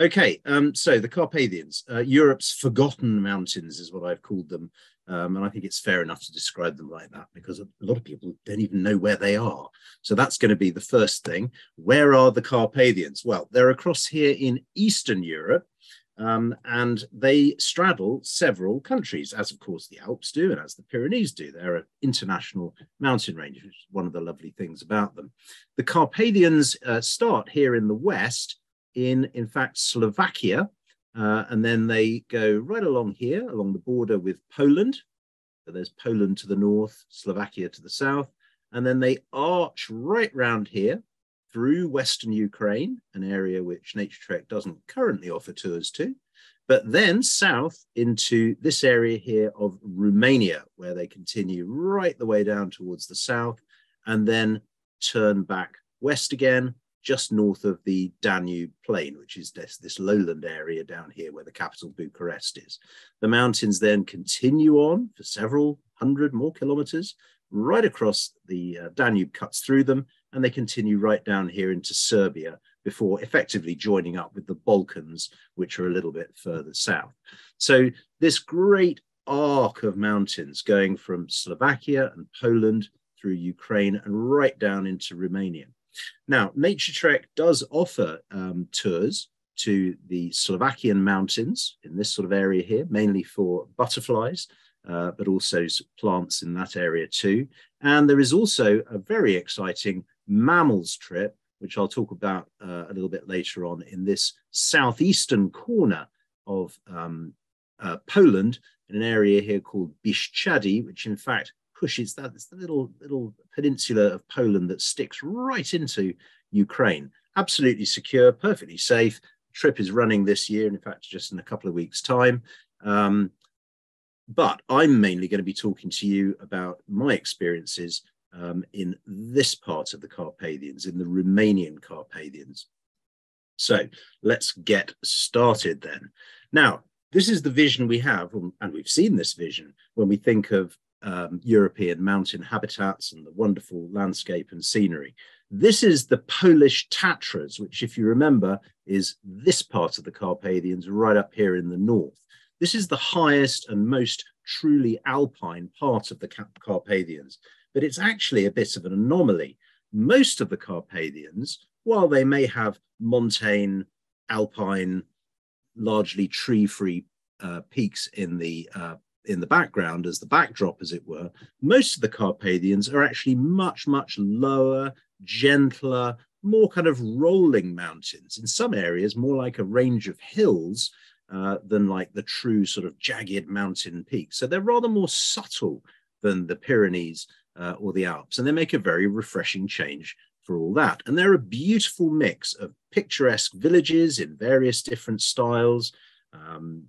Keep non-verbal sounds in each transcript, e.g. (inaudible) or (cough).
Okay, um, so the Carpathians, uh, Europe's forgotten mountains is what I've called them. Um, and I think it's fair enough to describe them like that because a lot of people don't even know where they are. So that's going to be the first thing. Where are the Carpathians? Well, they're across here in Eastern Europe. Um, and they straddle several countries, as of course the Alps do, and as the Pyrenees do. They're an international mountain range, which is one of the lovely things about them. The Carpathians uh, start here in the west, in in fact Slovakia, uh, and then they go right along here, along the border with Poland. So there's Poland to the north, Slovakia to the south, and then they arch right round here through Western Ukraine, an area which Naturetrek doesn't currently offer tours to, but then south into this area here of Romania, where they continue right the way down towards the south and then turn back west again, just north of the Danube plain, which is this, this lowland area down here where the capital Bucharest is. The mountains then continue on for several hundred more kilometers, right across the uh, Danube cuts through them, and they continue right down here into Serbia before effectively joining up with the Balkans, which are a little bit further south. So this great arc of mountains going from Slovakia and Poland through Ukraine and right down into Romania. Now, Naturetrek does offer um, tours to the Slovakian mountains in this sort of area here, mainly for butterflies, uh, but also plants in that area too. And there is also a very exciting mammals trip, which I'll talk about uh, a little bit later on in this southeastern corner of um, uh, Poland, in an area here called Bieszczady, which in fact pushes that it's the little little peninsula of Poland that sticks right into Ukraine. Absolutely secure, perfectly safe. Trip is running this year, and in fact, just in a couple of weeks' time. Um, but I'm mainly going to be talking to you about my experiences um, in this part of the Carpathians, in the Romanian Carpathians. So let's get started then. Now, this is the vision we have, and we've seen this vision when we think of um, European mountain habitats and the wonderful landscape and scenery. This is the Polish Tatras, which, if you remember, is this part of the Carpathians right up here in the north. This is the highest and most truly alpine part of the Carpathians but it's actually a bit of an anomaly. Most of the Carpathians, while they may have montane, alpine, largely tree-free uh, peaks in the uh, in the background as the backdrop, as it were, most of the Carpathians are actually much, much lower, gentler, more kind of rolling mountains. In some areas, more like a range of hills uh, than like the true sort of jagged mountain peaks. So they're rather more subtle than the Pyrenees uh, or the Alps. And they make a very refreshing change for all that. And they're a beautiful mix of picturesque villages in various different styles. Um,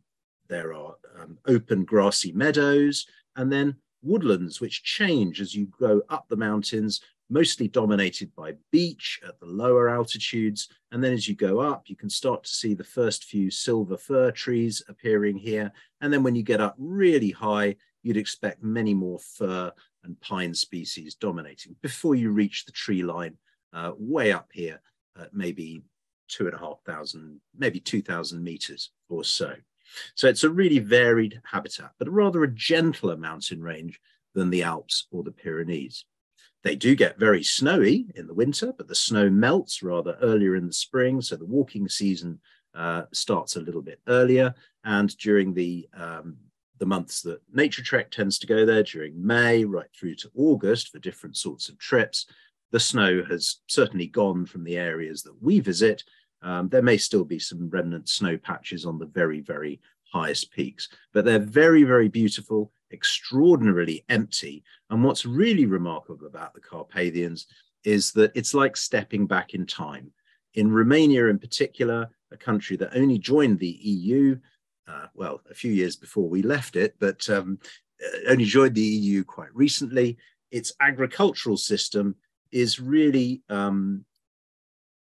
there are um, open grassy meadows and then woodlands, which change as you go up the mountains, mostly dominated by beech at the lower altitudes. And then as you go up, you can start to see the first few silver fir trees appearing here. And then when you get up really high, you'd expect many more fir and pine species dominating before you reach the tree line uh, way up here at maybe two and a half thousand, maybe 2,000 meters or so. So it's a really varied habitat, but rather a gentler mountain range than the Alps or the Pyrenees. They do get very snowy in the winter, but the snow melts rather earlier in the spring. So the walking season uh, starts a little bit earlier. And during the um, the months that Naturetrek tends to go there during May right through to August for different sorts of trips. The snow has certainly gone from the areas that we visit. Um, there may still be some remnant snow patches on the very, very highest peaks, but they're very, very beautiful, extraordinarily empty. And what's really remarkable about the Carpathians is that it's like stepping back in time. In Romania, in particular, a country that only joined the EU uh, well, a few years before we left it, but um, uh, only joined the EU quite recently. Its agricultural system is really um,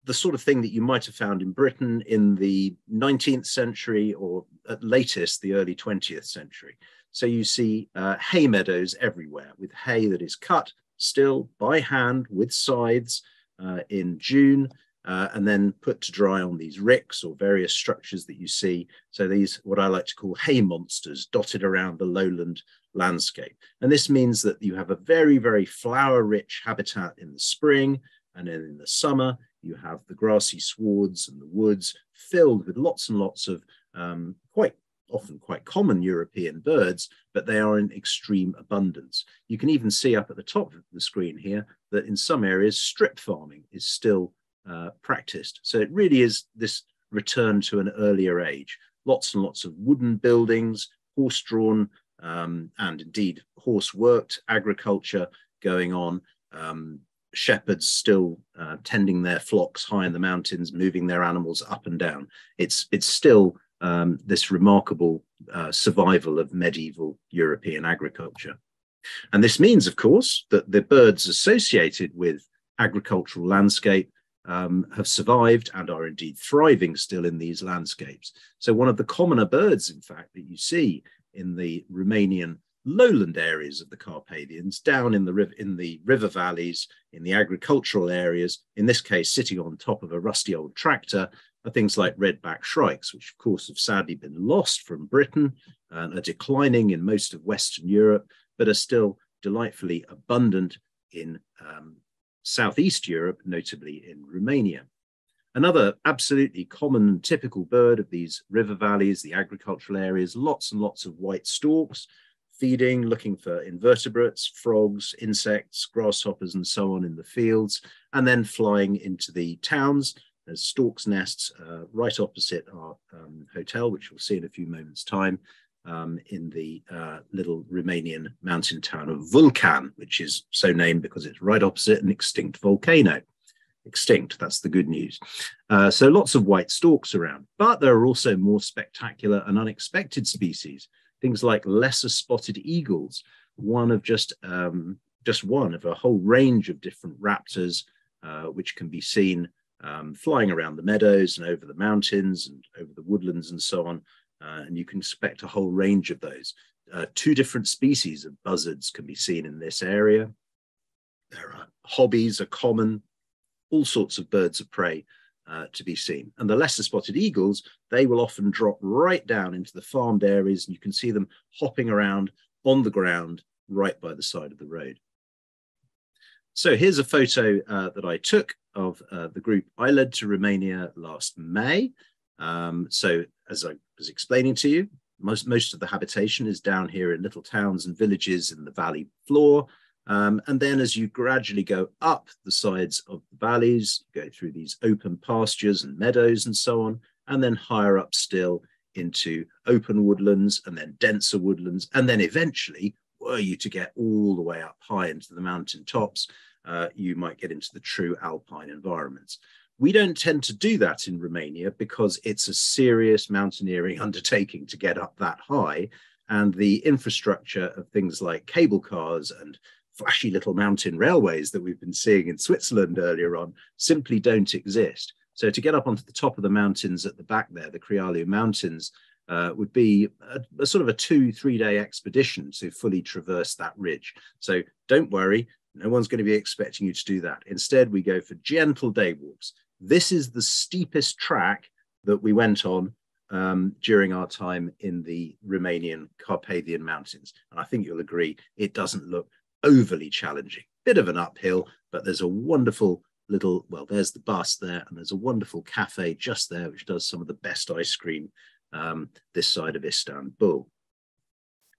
the sort of thing that you might have found in Britain in the 19th century or at latest the early 20th century. So you see uh, hay meadows everywhere with hay that is cut still by hand with scythes uh, in June uh, and then put to dry on these ricks or various structures that you see. So these, what I like to call hay monsters dotted around the lowland landscape. And this means that you have a very, very flower rich habitat in the spring. And then in the summer, you have the grassy swards and the woods filled with lots and lots of um, quite often quite common European birds, but they are in extreme abundance. You can even see up at the top of the screen here that in some areas strip farming is still uh, practiced. So it really is this return to an earlier age. Lots and lots of wooden buildings, horse-drawn um, and indeed horse-worked agriculture going on. Um, shepherds still uh, tending their flocks high in the mountains, moving their animals up and down. It's it's still um, this remarkable uh, survival of medieval European agriculture. And this means, of course, that the birds associated with agricultural landscape um, have survived and are indeed thriving still in these landscapes. So one of the commoner birds, in fact, that you see in the Romanian lowland areas of the Carpathians, down in the river, in the river valleys, in the agricultural areas, in this case, sitting on top of a rusty old tractor, are things like redback shrikes, which of course have sadly been lost from Britain and are declining in most of Western Europe, but are still delightfully abundant in um, Southeast Europe, notably in Romania. Another absolutely common and typical bird of these river valleys, the agricultural areas, lots and lots of white storks, feeding, looking for invertebrates, frogs, insects, grasshoppers, and so on in the fields, and then flying into the towns. There's storks' nests uh, right opposite our um, hotel, which we'll see in a few moments' time, um, in the uh, little Romanian mountain town of Vulcan, which is so named because it's right opposite an extinct volcano. Extinct, that's the good news. Uh, so lots of white storks around, but there are also more spectacular and unexpected species, things like lesser spotted eagles, one of just, um, just one of a whole range of different raptors, uh, which can be seen um, flying around the meadows and over the mountains and over the woodlands and so on uh, and you can expect a whole range of those. Uh, two different species of buzzards can be seen in this area. There are hobbies are common, all sorts of birds of prey uh, to be seen. And the lesser spotted eagles, they will often drop right down into the farmed areas and you can see them hopping around on the ground right by the side of the road. So here's a photo uh, that I took of uh, the group I led to Romania last May. Um, so as I was explaining to you, most, most of the habitation is down here in little towns and villages in the valley floor. Um, and then as you gradually go up the sides of the valleys, you go through these open pastures and meadows and so on, and then higher up still into open woodlands and then denser woodlands. And then eventually, were you to get all the way up high into the mountain tops, uh, you might get into the true alpine environments. We don't tend to do that in Romania because it's a serious mountaineering (laughs) undertaking to get up that high. And the infrastructure of things like cable cars and flashy little mountain railways that we've been seeing in Switzerland earlier on simply don't exist. So to get up onto the top of the mountains at the back there, the Craiului Mountains, uh, would be a, a, sort of a two, three day expedition to fully traverse that ridge. So don't worry, no one's going to be expecting you to do that. Instead, we go for gentle day walks, this is the steepest track that we went on um, during our time in the Romanian Carpathian Mountains. And I think you'll agree it doesn't look overly challenging. Bit of an uphill, but there's a wonderful little, well, there's the bus there, and there's a wonderful cafe just there, which does some of the best ice cream um, this side of Istanbul.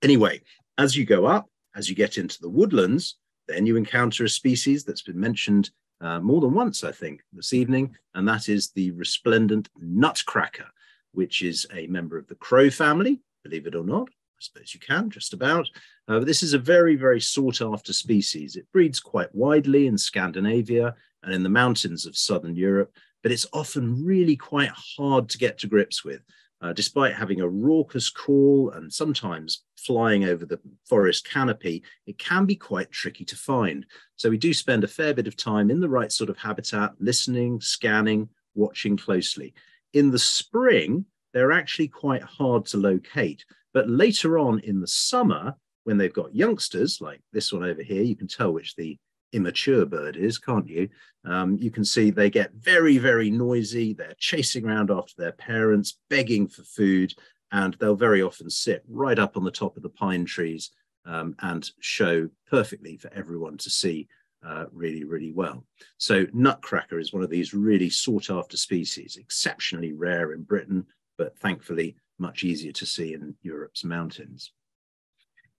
Anyway, as you go up, as you get into the woodlands, then you encounter a species that's been mentioned uh, more than once, I think, this evening, and that is the resplendent nutcracker, which is a member of the crow family, believe it or not. I suppose you can, just about. Uh, but this is a very, very sought after species. It breeds quite widely in Scandinavia and in the mountains of southern Europe, but it's often really quite hard to get to grips with uh, despite having a raucous call and sometimes flying over the forest canopy, it can be quite tricky to find. So we do spend a fair bit of time in the right sort of habitat, listening, scanning, watching closely. In the spring, they're actually quite hard to locate. But later on in the summer, when they've got youngsters, like this one over here, you can tell which the immature bird is, can't you? Um, you can see they get very, very noisy. They're chasing around after their parents, begging for food, and they'll very often sit right up on the top of the pine trees um, and show perfectly for everyone to see uh, really, really well. So nutcracker is one of these really sought after species, exceptionally rare in Britain, but thankfully much easier to see in Europe's mountains.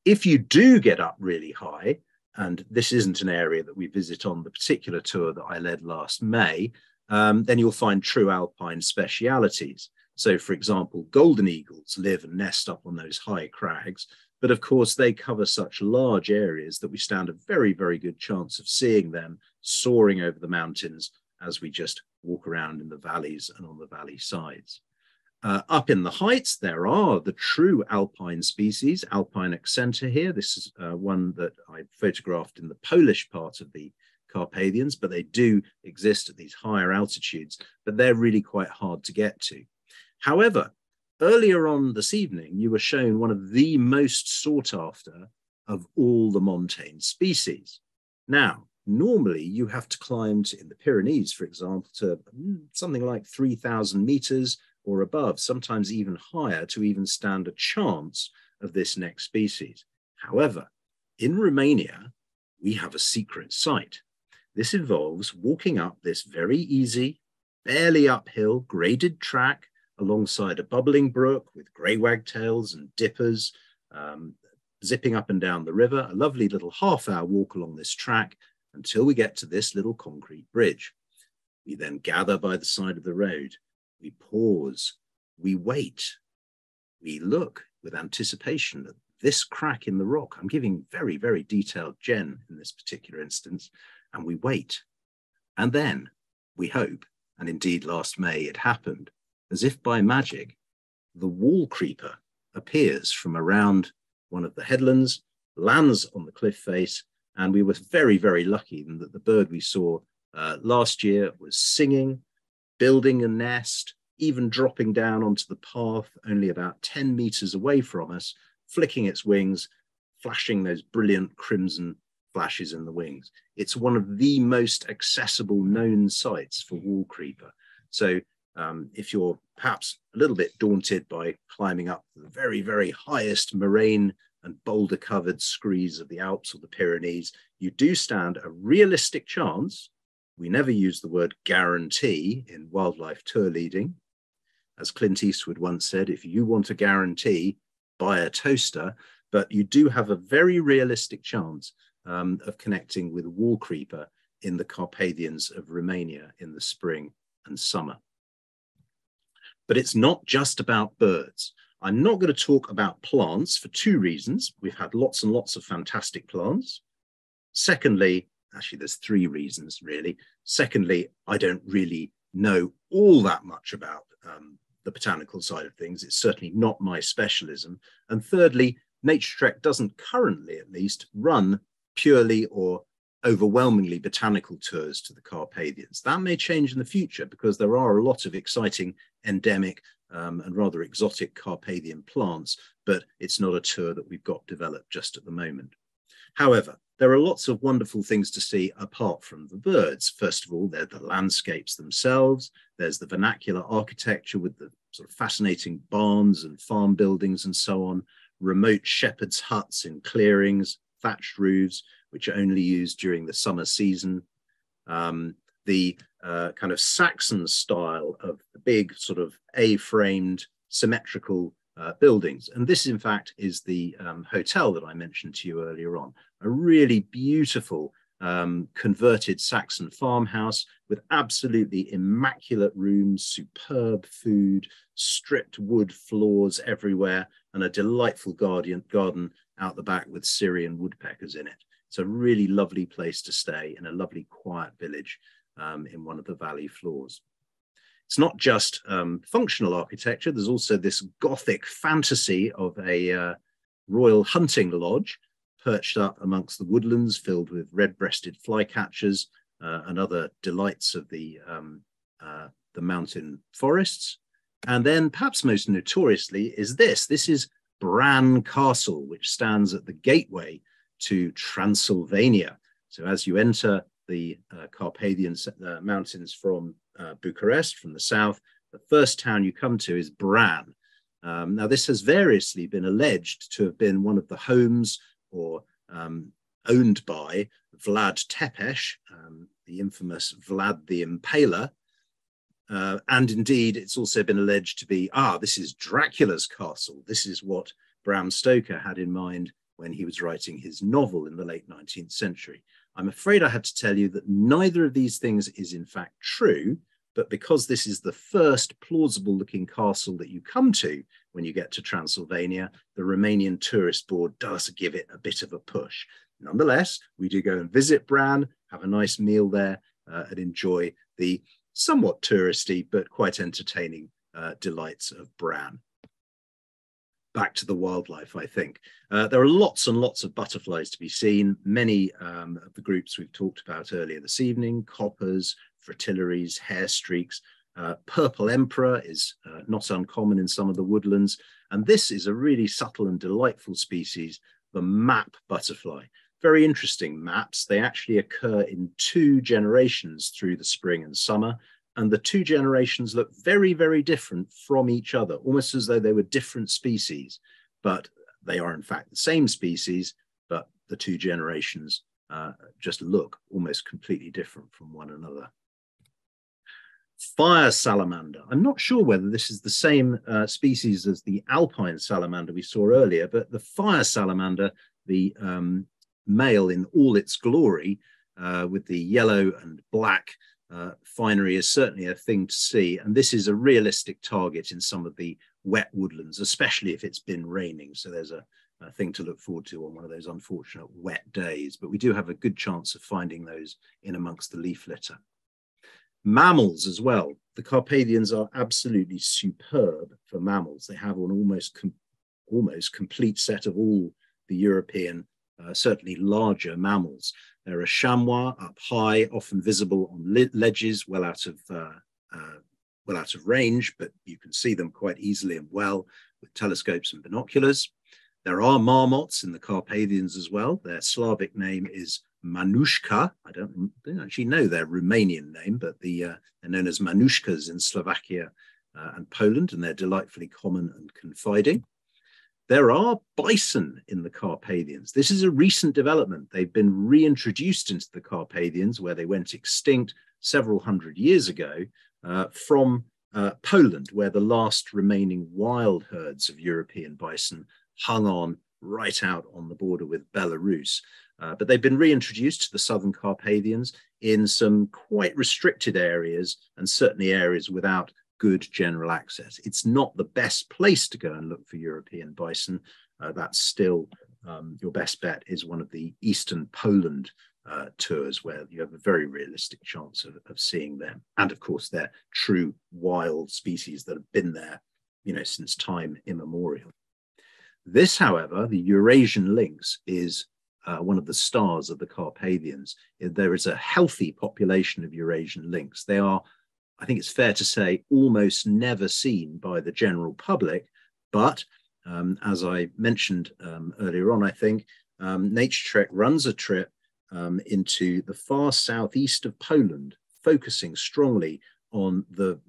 If you do get up really high, and this isn't an area that we visit on the particular tour that I led last May, um, then you'll find true alpine specialities. So, for example, golden eagles live and nest up on those high crags, but of course, they cover such large areas that we stand a very, very good chance of seeing them soaring over the mountains as we just walk around in the valleys and on the valley sides. Uh, up in the heights, there are the true alpine species, Alpine accentor here. This is uh, one that I photographed in the Polish part of the Carpathians, but they do exist at these higher altitudes, but they're really quite hard to get to. However, earlier on this evening, you were shown one of the most sought after of all the montane species. Now, normally you have to climb to, in the Pyrenees, for example, to mm, something like 3,000 meters or above, sometimes even higher, to even stand a chance of this next species. However, in Romania, we have a secret site. This involves walking up this very easy, barely uphill, graded track alongside a bubbling brook with grey wagtails and dippers, um, zipping up and down the river, a lovely little half hour walk along this track until we get to this little concrete bridge. We then gather by the side of the road we pause, we wait, we look with anticipation at this crack in the rock. I'm giving very, very detailed gen in this particular instance, and we wait. And then we hope, and indeed last May it happened, as if by magic, the wall creeper appears from around one of the headlands, lands on the cliff face, and we were very, very lucky that the bird we saw uh, last year was singing building a nest, even dropping down onto the path only about 10 meters away from us, flicking its wings, flashing those brilliant crimson flashes in the wings. It's one of the most accessible known sites for wall creeper. So um, if you're perhaps a little bit daunted by climbing up the very, very highest moraine and boulder covered screes of the Alps or the Pyrenees, you do stand a realistic chance we never use the word guarantee in wildlife tour leading. As Clint Eastwood once said, if you want a guarantee, buy a toaster, but you do have a very realistic chance um, of connecting with wall creeper in the Carpathians of Romania in the spring and summer. But it's not just about birds. I'm not going to talk about plants for two reasons. We've had lots and lots of fantastic plants. Secondly, actually, there's three reasons really. Secondly, I don't really know all that much about um, the botanical side of things. It's certainly not my specialism. And thirdly, Naturetrek doesn't currently, at least, run purely or overwhelmingly botanical tours to the Carpathians. That may change in the future because there are a lot of exciting endemic um, and rather exotic Carpathian plants, but it's not a tour that we've got developed just at the moment. However, there are lots of wonderful things to see apart from the birds. First of all, there are the landscapes themselves. There's the vernacular architecture with the sort of fascinating barns and farm buildings and so on, remote shepherds' huts in clearings, thatched roofs, which are only used during the summer season. Um, the uh, kind of Saxon style of the big sort of A-framed symmetrical uh, buildings. And this, in fact, is the um, hotel that I mentioned to you earlier on, a really beautiful um, converted Saxon farmhouse with absolutely immaculate rooms, superb food, stripped wood floors everywhere, and a delightful garden, garden out the back with Syrian woodpeckers in it. It's a really lovely place to stay in a lovely quiet village um, in one of the valley floors. It's not just um, functional architecture, there's also this Gothic fantasy of a uh, royal hunting lodge perched up amongst the woodlands filled with red-breasted flycatchers uh, and other delights of the, um, uh, the mountain forests. And then perhaps most notoriously is this. This is Bran Castle, which stands at the gateway to Transylvania. So as you enter the uh, Carpathian uh, Mountains from uh, Bucharest, from the south, the first town you come to is Bran. Um, now, this has variously been alleged to have been one of the homes or um, owned by Vlad Tepes, um, the infamous Vlad the Impaler. Uh, and indeed, it's also been alleged to be, ah, this is Dracula's castle. This is what Bram Stoker had in mind when he was writing his novel in the late 19th century. I'm afraid I had to tell you that neither of these things is in fact true, but because this is the first plausible looking castle that you come to when you get to Transylvania, the Romanian Tourist Board does give it a bit of a push. Nonetheless, we do go and visit Bran, have a nice meal there, uh, and enjoy the somewhat touristy but quite entertaining uh, delights of Bran back to the wildlife, I think. Uh, there are lots and lots of butterflies to be seen. Many um, of the groups we've talked about earlier this evening, coppers, fritillaries, hair streaks. Uh, purple emperor is uh, not uncommon in some of the woodlands. And this is a really subtle and delightful species, the map butterfly. Very interesting maps. They actually occur in two generations through the spring and summer and the two generations look very, very different from each other, almost as though they were different species, but they are in fact the same species, but the two generations uh, just look almost completely different from one another. Fire salamander. I'm not sure whether this is the same uh, species as the alpine salamander we saw earlier, but the fire salamander, the um, male in all its glory, uh, with the yellow and black uh, finery is certainly a thing to see. And this is a realistic target in some of the wet woodlands, especially if it's been raining. So there's a, a, thing to look forward to on one of those unfortunate wet days. But we do have a good chance of finding those in amongst the leaf litter. Mammals as well. The Carpathians are absolutely superb for mammals. They have an almost, com almost complete set of all the European, uh, certainly larger mammals. There are chamois up high, often visible on ledges, well out of uh, uh, well out of range, but you can see them quite easily and well with telescopes and binoculars. There are marmots in the Carpathians as well. Their Slavic name is Manushka. I don't, don't actually know their Romanian name, but the, uh, they're known as Manushkas in Slovakia uh, and Poland, and they're delightfully common and confiding. There are bison in the Carpathians. This is a recent development. They've been reintroduced into the Carpathians where they went extinct several hundred years ago uh, from uh, Poland, where the last remaining wild herds of European bison hung on right out on the border with Belarus. Uh, but they've been reintroduced to the southern Carpathians in some quite restricted areas and certainly areas without good general access. It's not the best place to go and look for European bison. Uh, that's still um, your best bet is one of the Eastern Poland uh, tours where you have a very realistic chance of, of seeing them. And of course, they're true wild species that have been there, you know, since time immemorial. This, however, the Eurasian lynx is uh, one of the stars of the Carpathians. There is a healthy population of Eurasian lynx. They are I think it's fair to say, almost never seen by the general public. But um, as I mentioned um, earlier on, I think um, Naturetrek runs a trip um, into the far southeast of Poland, focusing strongly on the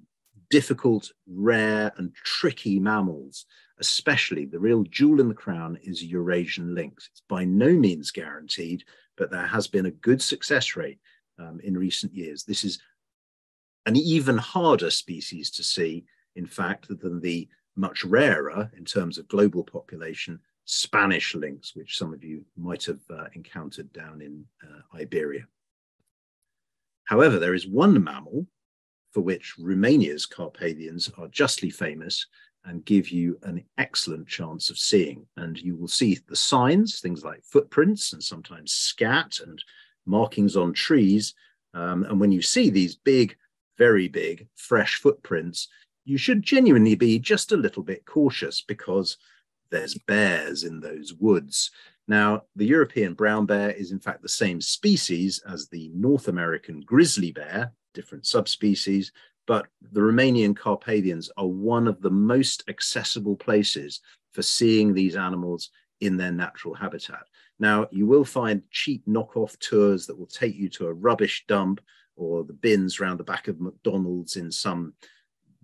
difficult, rare, and tricky mammals, especially the real jewel in the crown is Eurasian lynx. It's by no means guaranteed, but there has been a good success rate um, in recent years. This is an even harder species to see, in fact, than the much rarer in terms of global population Spanish lynx, which some of you might have uh, encountered down in uh, Iberia. However, there is one mammal for which Romania's Carpathians are justly famous and give you an excellent chance of seeing. And you will see the signs, things like footprints and sometimes scat and markings on trees. Um, and when you see these big very big, fresh footprints, you should genuinely be just a little bit cautious because there's bears in those woods. Now, the European brown bear is in fact the same species as the North American grizzly bear, different subspecies, but the Romanian Carpathians are one of the most accessible places for seeing these animals in their natural habitat. Now, you will find cheap knockoff tours that will take you to a rubbish dump or the bins around the back of McDonald's in some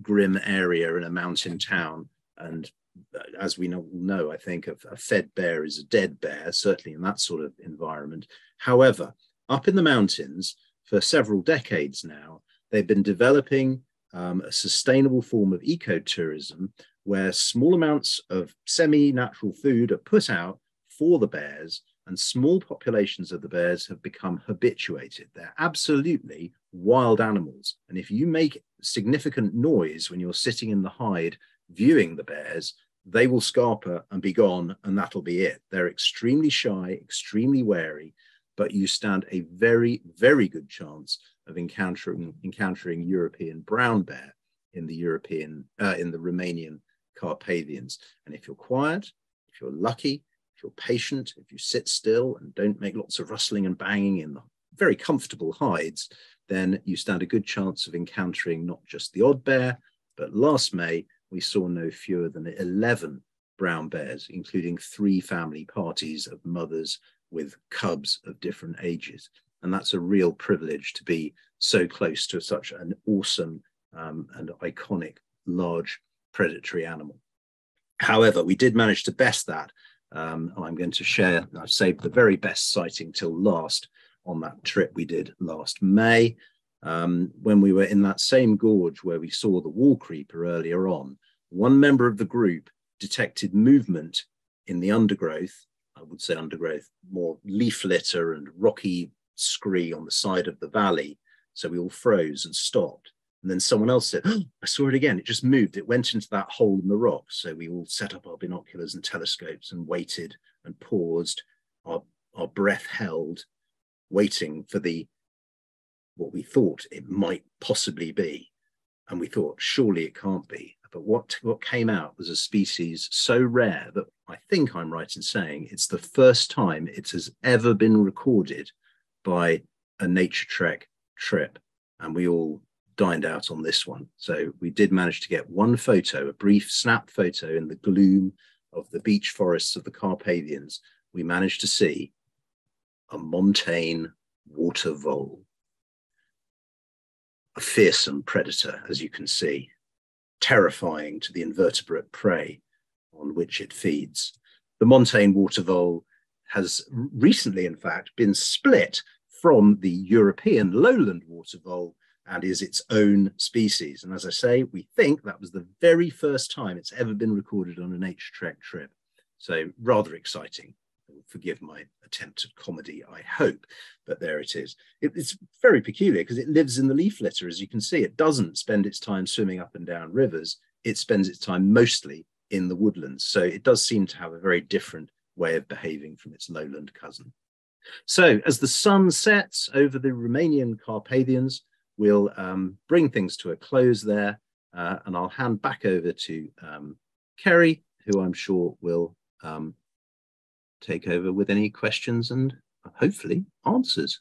grim area in a mountain town. And uh, as we know, know I think a, a fed bear is a dead bear, certainly in that sort of environment. However, up in the mountains for several decades now, they've been developing um, a sustainable form of ecotourism where small amounts of semi natural food are put out for the bears, and small populations of the bears have become habituated. They're absolutely wild animals. And if you make significant noise when you're sitting in the hide viewing the bears, they will scarper and be gone, and that'll be it. They're extremely shy, extremely wary, but you stand a very, very good chance of encountering encountering European brown bear in the European uh, in the Romanian Carpathians. And if you're quiet, if you're lucky, if you're patient, if you sit still and don't make lots of rustling and banging in the very comfortable hides, then you stand a good chance of encountering not just the odd bear, but last May we saw no fewer than 11 brown bears, including three family parties of mothers with cubs of different ages. And that's a real privilege to be so close to such an awesome um, and iconic large predatory animal. However, we did manage to best that. Um, I'm going to share, I've saved the very best sighting till last on that trip we did last May. Um, when we were in that same gorge where we saw the wall creeper earlier on, one member of the group detected movement in the undergrowth. I would say undergrowth, more leaf litter and rocky scree on the side of the valley. So we all froze and stopped. And then someone else said, oh, I saw it again. It just moved. It went into that hole in the rock. So we all set up our binoculars and telescopes and waited and paused, our, our breath held, waiting for the what we thought it might possibly be. And we thought, surely it can't be. But what, what came out was a species so rare that I think I'm right in saying it's the first time it has ever been recorded by a Naturetrek trip. And we all dined out on this one. So we did manage to get one photo, a brief snap photo in the gloom of the beech forests of the Carpathians. We managed to see a montane water vole, a fearsome predator, as you can see, terrifying to the invertebrate prey on which it feeds. The montane water vole has recently, in fact, been split from the European lowland water vole and is its own species. And as I say, we think that was the very first time it's ever been recorded on a Naturetrek trip. So rather exciting. Forgive my attempt at comedy, I hope, but there it is. It, it's very peculiar because it lives in the leaf litter, as you can see. It doesn't spend its time swimming up and down rivers. It spends its time mostly in the woodlands. So it does seem to have a very different way of behaving from its lowland cousin. So as the sun sets over the Romanian Carpathians, we'll um, bring things to a close there, uh, and I'll hand back over to um, Kerry, who I'm sure will um, take over with any questions and hopefully answers.